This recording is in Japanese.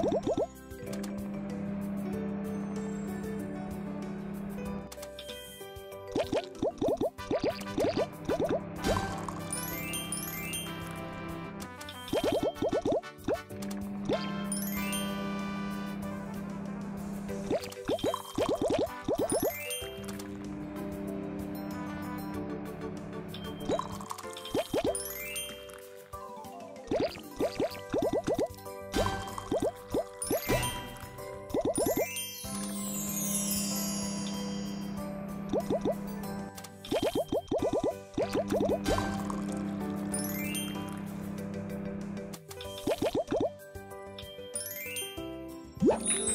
you What?